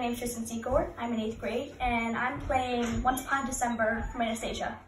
name is Tristan Secor. I'm in eighth grade, and I'm playing Once Upon December from Anastasia.